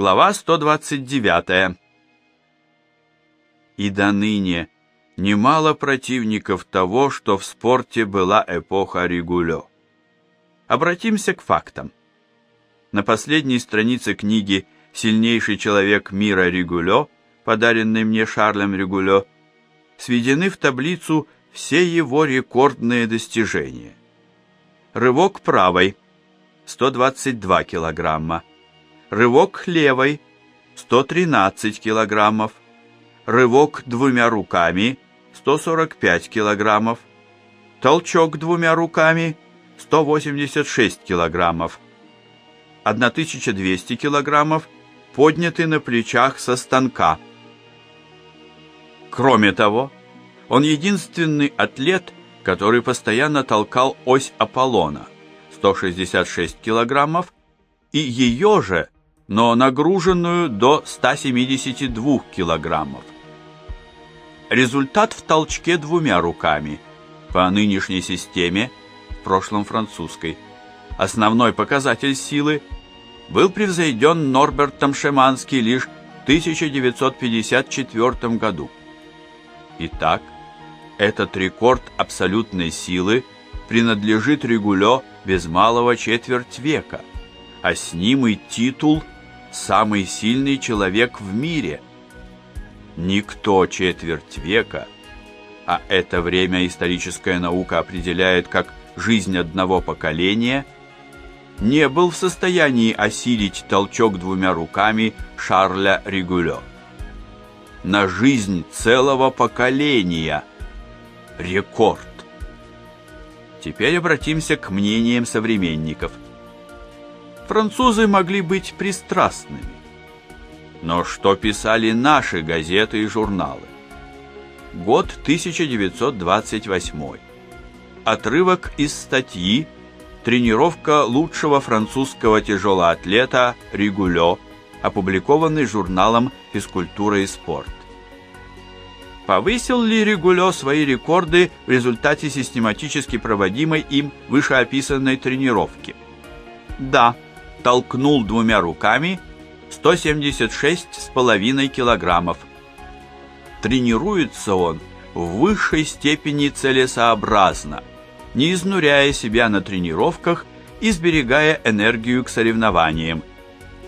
Глава 129. И до ныне немало противников того, что в спорте была эпоха Ригулё. Обратимся к фактам. На последней странице книги «Сильнейший человек мира Ригулё», подаренной мне Шарлем Ригулё, сведены в таблицу все его рекордные достижения. Рывок правой – 122 килограмма, рывок левой – 113 килограммов, рывок двумя руками – 145 килограммов, толчок двумя руками – 186 килограммов, 1200 килограммов подняты на плечах со станка. Кроме того, он единственный атлет, который постоянно толкал ось Аполлона 166 килограммов и ее же, но нагруженную до 172 килограммов. Результат в толчке двумя руками по нынешней системе прошлом французской. Основной показатель силы был превзойден Норбертом Шемански лишь в 1954 году. Итак, этот рекорд абсолютной силы принадлежит Регулё без малого четверть века, а с ним и титул «Самый сильный человек в мире». Никто четверть века, а это время историческая наука определяет как жизнь одного поколения, не был в состоянии осилить толчок двумя руками Шарля Ригулё. На жизнь целого поколения. Рекорд. Теперь обратимся к мнениям современников. Французы могли быть пристрастными. Но что писали наши газеты и журналы? Год 1928 отрывок из статьи «Тренировка лучшего французского тяжелоатлета Ригулё», опубликованной журналом «Физкультура и спорт». Повысил ли Ригулё свои рекорды в результате систематически проводимой им вышеописанной тренировки? Да, толкнул двумя руками 176,5 килограммов. Тренируется он в высшей степени целесообразно – не изнуряя себя на тренировках и сберегая энергию к соревнованиям.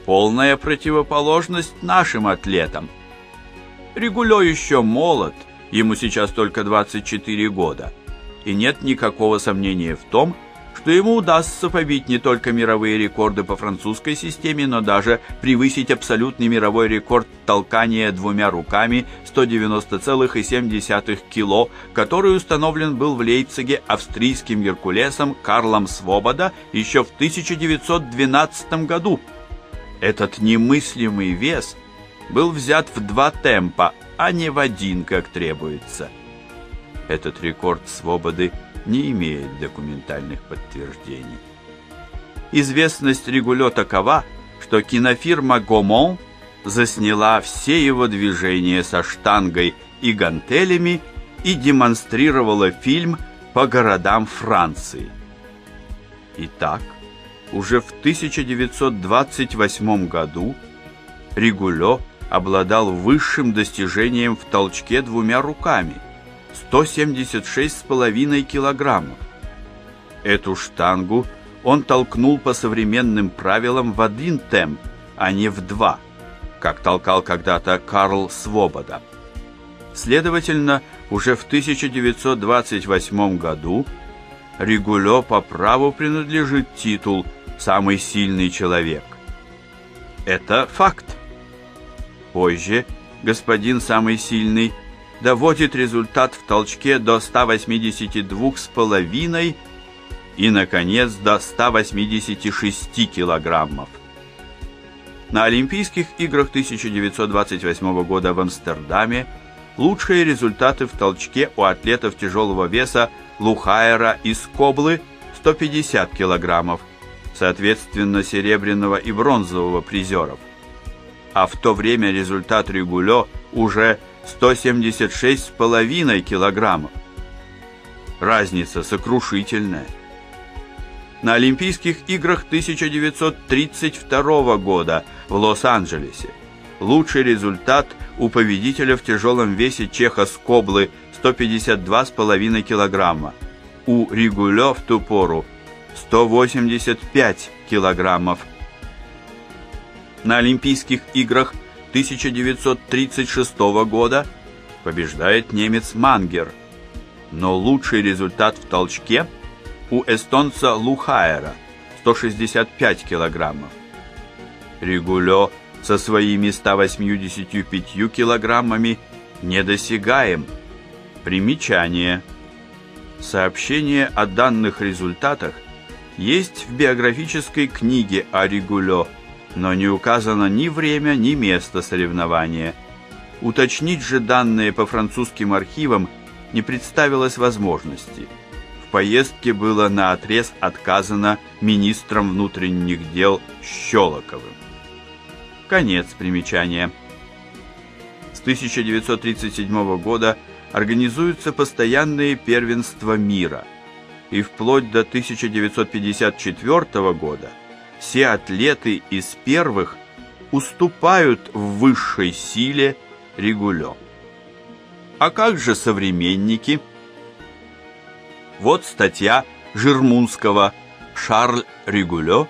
Полная противоположность нашим атлетам. Регулё еще молод, ему сейчас только 24 года, и нет никакого сомнения в том, что ему удастся побить не только мировые рекорды по французской системе, но даже превысить абсолютный мировой рекорд толкания двумя руками 190,7 кило, который установлен был в Лейпциге австрийским геркулесом Карлом Свобода еще в 1912 году. Этот немыслимый вес был взят в два темпа, а не в один, как требуется. Этот рекорд свободы – не имеет документальных подтверждений. Известность Регулё такова, что кинофирма «Гомон» засняла все его движения со штангой и гантелями и демонстрировала фильм по городам Франции. Итак, уже в 1928 году Регулё обладал высшим достижением в толчке двумя руками – 176,5 килограммов. Эту штангу он толкнул по современным правилам в один темп, а не в два, как толкал когда-то Карл Свобода. Следовательно, уже в 1928 году Ригулё по праву принадлежит титул «Самый сильный человек». Это факт. Позже господин «Самый сильный» доводит результат в толчке до 182,5 и, наконец, до 186 килограммов. На Олимпийских играх 1928 года в Амстердаме лучшие результаты в толчке у атлетов тяжелого веса Лухайера и Скоблы 150 килограммов, соответственно серебряного и бронзового призеров. А в то время результат Регулё уже 176,5 килограммов. Разница сокрушительная. на Олимпийских играх 1932 года в Лос-Анджелесе. Лучший результат у победителя в тяжелом весе Чеха Скоблы 152,5 килограмма. У Ригулё в ту пору 185 килограммов. На Олимпийских играх 1936 года побеждает немец Мангер. Но лучший результат в толчке у эстонца Лухаера 165 килограммов. Ригулё со своими 185 килограммами недосягаем. Примечание. Сообщение о данных результатах есть в биографической книге о Ригулё, но не указано ни время, ни место соревнования. Уточнить же данные по французским архивам не представилось возможности. В поездке было наотрез отказано министром внутренних дел Щелоковым. Конец примечания. С 1937 года организуются постоянные первенства мира, и вплоть до 1954 года все атлеты из первых уступают в высшей силе Регулё. А как же современники? Вот статья Жирмунского «Шарль Регулё»,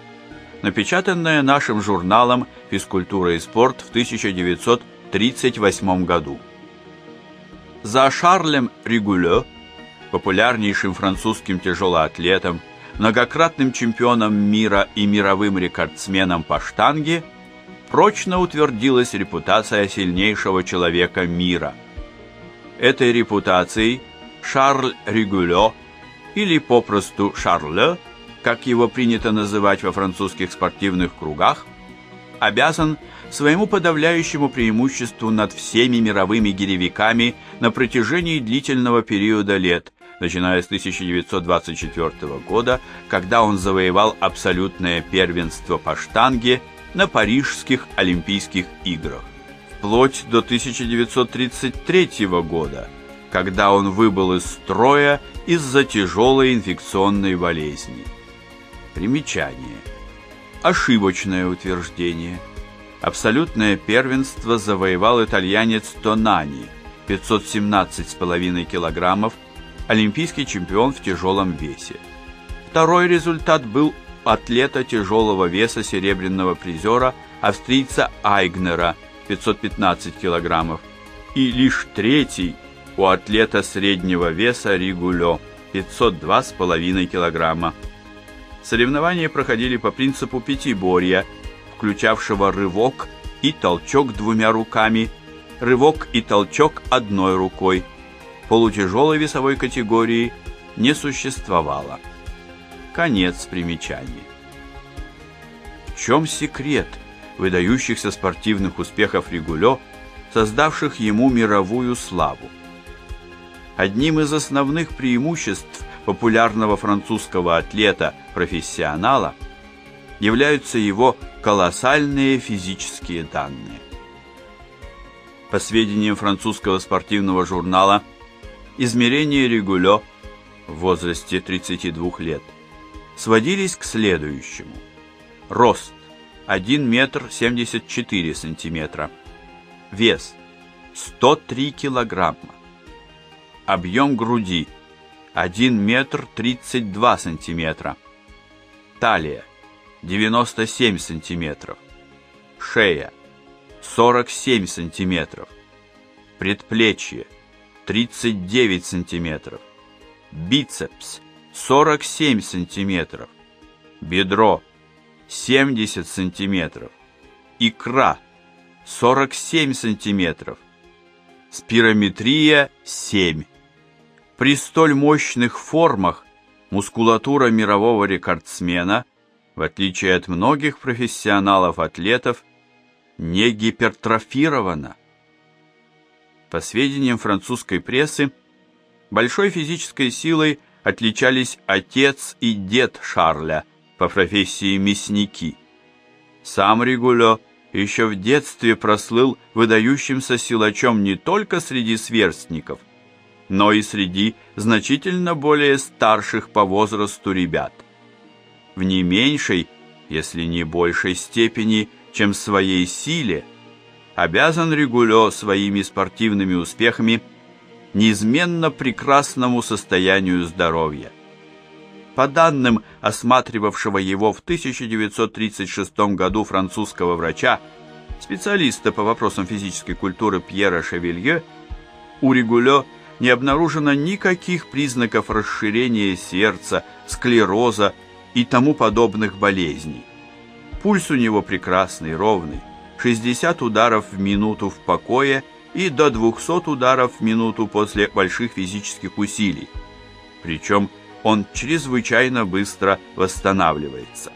напечатанная нашим журналом «Физкультура и спорт» в 1938 году. За Шарлем Регулё, популярнейшим французским тяжелоатлетом, многократным чемпионом мира и мировым рекордсменом по штанге, прочно утвердилась репутация сильнейшего человека мира. Этой репутацией Шарль Регулё, или попросту Шарле, как его принято называть во французских спортивных кругах, обязан своему подавляющему преимуществу над всеми мировыми гиревиками на протяжении длительного периода лет, начиная с 1924 года, когда он завоевал абсолютное первенство по штанге на Парижских Олимпийских играх, вплоть до 1933 года, когда он выбыл из строя из-за тяжелой инфекционной болезни. Примечание. Ошибочное утверждение. Абсолютное первенство завоевал итальянец Тонани, 517,5 килограммов, олимпийский чемпион в тяжелом весе. Второй результат был атлета тяжелого веса серебряного призера австрийца Айгнера, 515 килограммов, и лишь третий у атлета среднего веса Ригулё, 502,5 килограмма. Соревнования проходили по принципу пятиборья, включавшего рывок и толчок двумя руками, рывок и толчок одной рукой. Полутяжелой весовой категории не существовало. Конец примечания. В чем секрет выдающихся спортивных успехов Ригулё, создавших ему мировую славу? Одним из основных преимуществ популярного французского атлета-профессионала являются его колоссальные физические данные. По сведениям французского спортивного журнала, измерения Регулё в возрасте 32 лет сводились к следующему. Рост 1 метр 74 сантиметра. Вес 103 килограмма. Объем груди 1 метр 32 сантиметра. Талия 97 сантиметров. Шея 47 сантиметров. Предплечье 39 сантиметров. Бицепс 47 сантиметров. Бедро 70 сантиметров. Икра 47 сантиметров. Спирометрия 7 при столь мощных формах мускулатура мирового рекордсмена, в отличие от многих профессионалов-атлетов, не гипертрофирована. По сведениям французской прессы, большой физической силой отличались отец и дед Шарля по профессии мясники. Сам Ригулё еще в детстве прослыл выдающимся силачом не только среди сверстников, но и среди значительно более старших по возрасту ребят. в не меньшей, если не большей степени, чем своей силе, обязан Регулё своими спортивными успехами неизменно прекрасному состоянию здоровья. По данным осматривавшего его в 1936 году французского врача, специалиста по вопросам физической культуры Пьера Шевелье, у Регулё не обнаружено никаких признаков расширения сердца, склероза и тому подобных болезней. Пульс у него прекрасный, ровный, 60 ударов в минуту в покое и до 200 ударов в минуту после больших физических усилий. Причем он чрезвычайно быстро восстанавливается.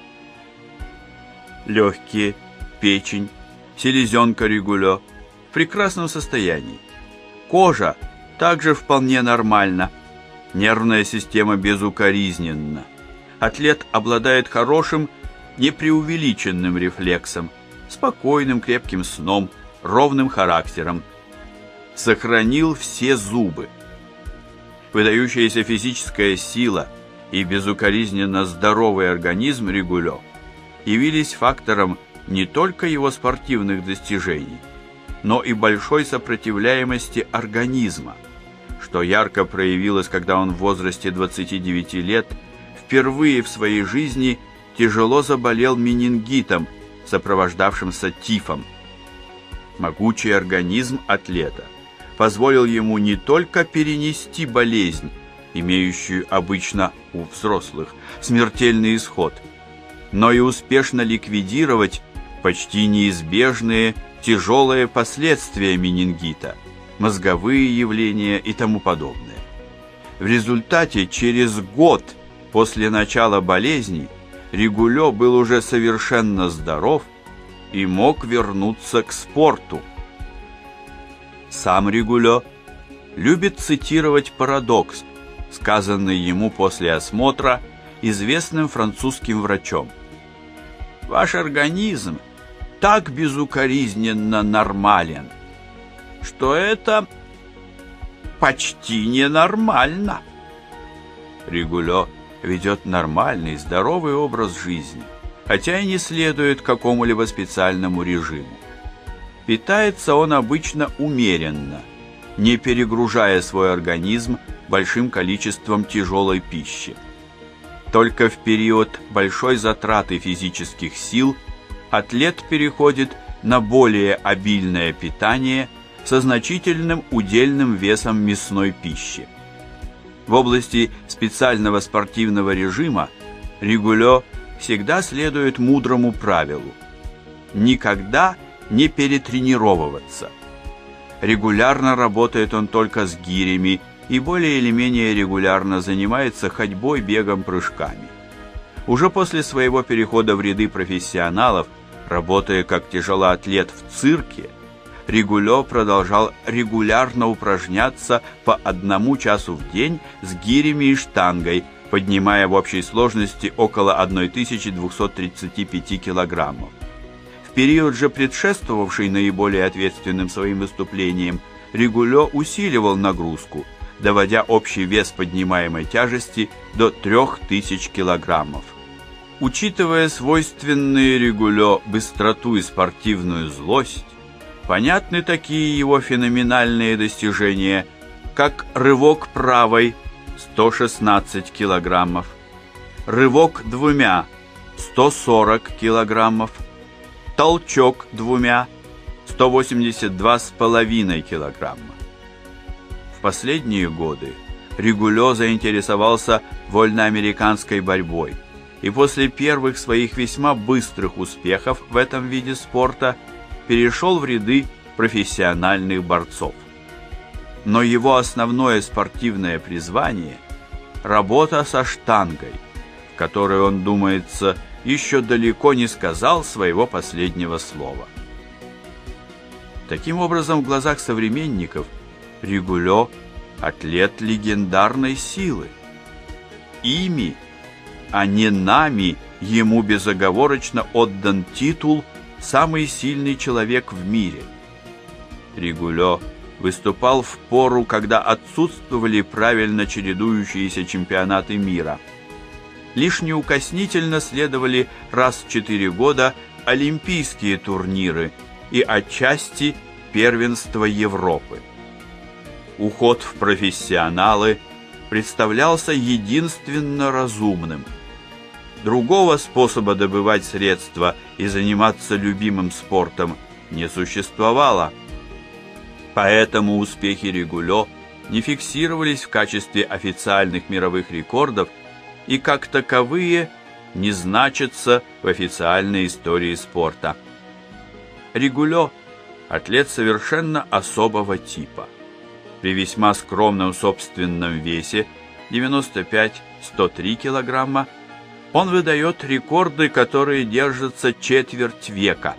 Легкие, печень, селезенка регулё в прекрасном состоянии. Кожа также вполне нормальна. Нервная система безукоризненна. Атлет обладает хорошим, непреувеличенным рефлексом, спокойным крепким сном, ровным характером. Сохранил все зубы. Выдающаяся физическая сила и безукоризненно здоровый организм Регулё явились фактором не только его спортивных достижений, но и большой сопротивляемости организма, что ярко проявилось, когда он в возрасте 29 лет впервые в своей жизни тяжело заболел менингитом, сопровождавшимся тифом. Могучий организм атлета позволил ему не только перенести болезнь, имеющую обычно у взрослых смертельный исход, но и успешно ликвидировать почти неизбежные тяжелые последствия менингита, мозговые явления и тому подобное. В результате через год после начала болезни Регулё был уже совершенно здоров и мог вернуться к спорту. Сам Регулё любит цитировать парадокс, сказанный ему после осмотра известным французским врачом. Ваш организм так безукоризненно нормален, что это почти ненормально. Регулё ведет нормальный, здоровый образ жизни, хотя и не следует какому-либо специальному режиму. Питается он обычно умеренно, не перегружая свой организм большим количеством тяжелой пищи. Только в период большой затраты физических сил атлет переходит на более обильное питание со значительным удельным весом мясной пищи. В области специального спортивного режима Регулё всегда следует мудрому правилу – никогда не перетренировываться. Регулярно работает он только с гирями и более или менее регулярно занимается ходьбой, бегом, прыжками. Уже после своего перехода в ряды профессионалов, работая как тяжелоатлет в цирке, Регулё продолжал регулярно упражняться по одному часу в день с гирями и штангой, поднимая в общей сложности около 1235 килограммов. В период же предшествовавший наиболее ответственным своим выступлениям, Регулё усиливал нагрузку, доводя общий вес поднимаемой тяжести до 3000 килограммов. Учитывая свойственные Регулё быстроту и спортивную злость, Понятны такие его феноменальные достижения, как рывок правой 116 килограммов, рывок двумя 140 килограммов, толчок двумя 182,5 килограмма. В последние годы Регулё заинтересовался вольноамериканской борьбой, и после первых своих весьма быстрых успехов в этом виде спорта – перешел в ряды профессиональных борцов. Но его основное спортивное призвание – работа со штангой, в которой он, думается, еще далеко не сказал своего последнего слова. Таким образом, в глазах современников Регулё – атлет легендарной силы. Ими, а не нами, ему безоговорочно отдан титул – самый сильный человек в мире. Регулё выступал в пору, когда отсутствовали правильно чередующиеся чемпионаты мира. лишь неукоснительно следовали раз в четыре года олимпийские турниры и отчасти первенство Европы. Уход в профессионалы представлялся единственно разумным. Другого способа добывать средства и заниматься любимым спортом не существовало. Поэтому успехи Регулё не фиксировались в качестве официальных мировых рекордов и как таковые не значатся в официальной истории спорта. Регулё – атлет совершенно особого типа. При весьма скромном собственном весе 95-103 килограмма он выдает рекорды, которые держатся четверть века.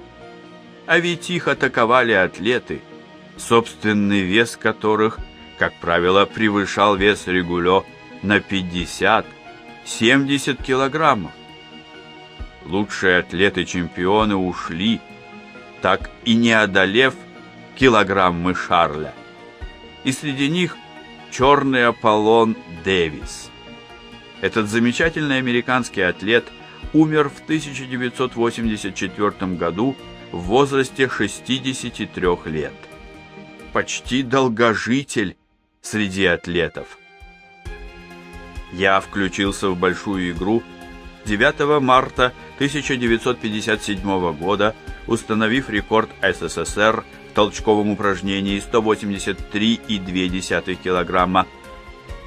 А ведь их атаковали атлеты, собственный вес которых, как правило, превышал вес Регулё на 50 70 килограммов. Лучшие атлеты-чемпионы ушли, так и не одолев килограммы Шарля. И среди них черный Аполлон Дэвис. Этот замечательный американский атлет умер в 1984 году в возрасте 63 лет. Почти долгожитель среди атлетов я включился в большую игру 9 марта 1957 года, установив рекорд СССР в толчковом упражнении 183,2 кг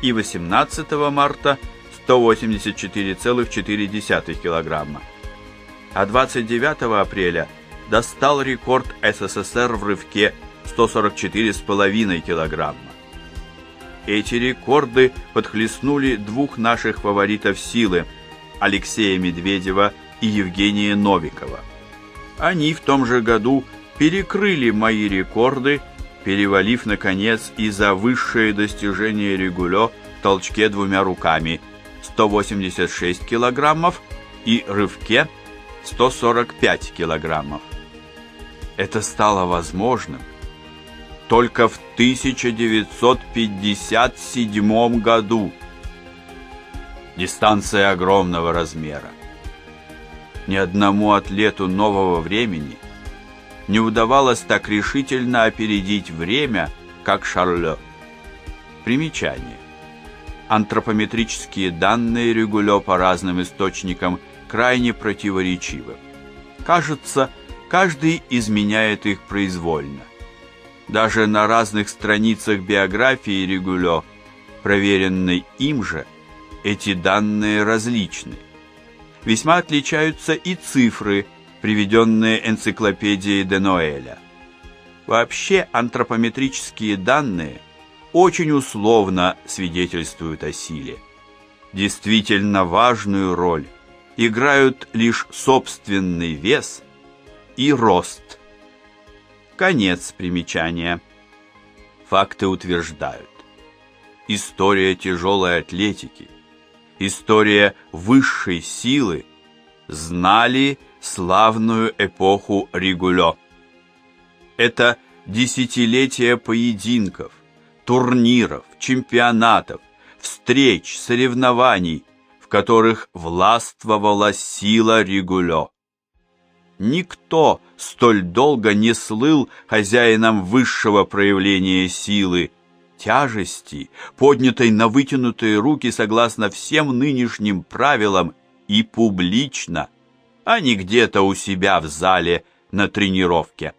и 18 марта 184,4 кг. А 29 апреля достал рекорд СССР в рывке 144,5 килограмма. Эти рекорды подхлестнули двух наших фаворитов силы – Алексея Медведева и Евгения Новикова. Они в том же году перекрыли мои рекорды, перевалив, наконец, и за высшее достижение Регулё в толчке двумя руками – 186 килограммов и рывке 145 килограммов. Это стало возможным – только в 1957 году. Дистанция огромного размера. Ни одному атлету нового времени не удавалось так решительно опередить время, как Шарлё. Примечание. Антропометрические данные Регулё по разным источникам крайне противоречивы. Кажется, каждый изменяет их произвольно. Даже на разных страницах биографии Регулё, проверенной им же, эти данные различны. Весьма отличаются и цифры, приведенные энциклопедией Денуэля. Вообще антропометрические данные очень условно свидетельствуют о силе. Действительно важную роль играют лишь собственный вес и рост. Конец примечания. Факты утверждают. История тяжелой атлетики, история высшей силы знали славную эпоху Ригулё. Это десятилетия поединков, турниров, чемпионатов, встреч, соревнований, в которых властвовала сила Ригулё. Никто столь долго не слыл хозяином высшего проявления силы, тяжести, поднятой на вытянутые руки согласно всем нынешним правилам и публично, а не где-то у себя в зале на тренировке.